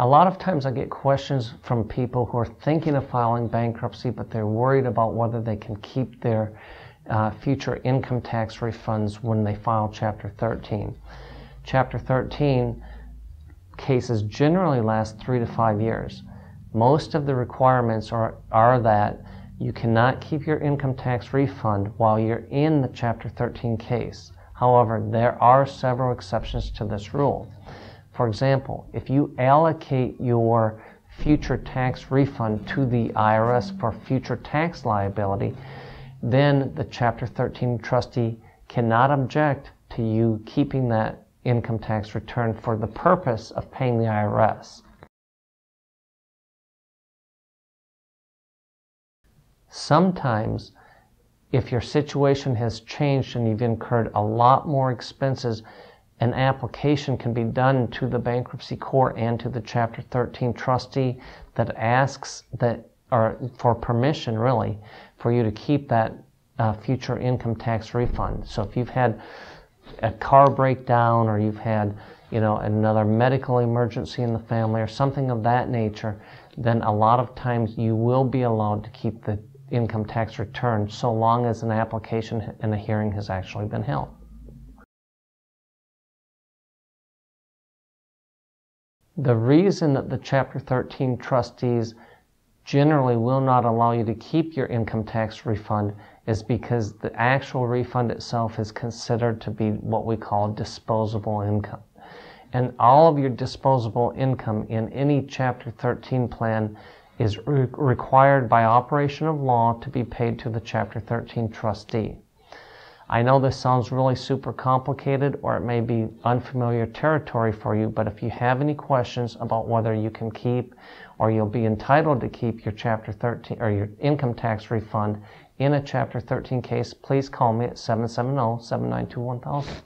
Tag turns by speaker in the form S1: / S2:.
S1: A lot of times I get questions from people who are thinking of filing bankruptcy, but they're worried about whether they can keep their uh, future income tax refunds when they file Chapter 13. Chapter 13 cases generally last three to five years. Most of the requirements are, are that you cannot keep your income tax refund while you're in the Chapter 13 case. However, there are several exceptions to this rule. For example, if you allocate your future tax refund to the IRS for future tax liability, then the Chapter 13 trustee cannot object to you keeping that income tax return for the purpose of paying the IRS. Sometimes, if your situation has changed and you've incurred a lot more expenses, an application can be done to the bankruptcy court and to the Chapter 13 trustee that asks that, or for permission really, for you to keep that uh, future income tax refund. So if you've had a car breakdown or you've had, you know, another medical emergency in the family or something of that nature, then a lot of times you will be allowed to keep the income tax return so long as an application and a hearing has actually been held. The reason that the Chapter 13 trustees generally will not allow you to keep your income tax refund is because the actual refund itself is considered to be what we call disposable income. And all of your disposable income in any Chapter 13 plan is re- required by operation of law to be paid to the Chapter 13 trustee. I know this sounds really super complicated or it may be unfamiliar territory for you, but if you have any questions about whether you can keep or you'll be entitled to keep your Chapter 13 or your income tax refund in a Chapter 13 case, please call me at 770 792 1000.